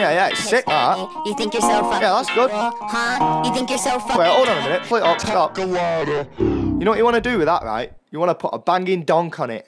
Yeah, yeah, it's sick, that. You think you're so fucking Yeah, that's good. Huh? You think you're so fucking Wait, hold on a minute. Play it up, stop. You know what you want to do with that, right? You want to put a banging donk on it.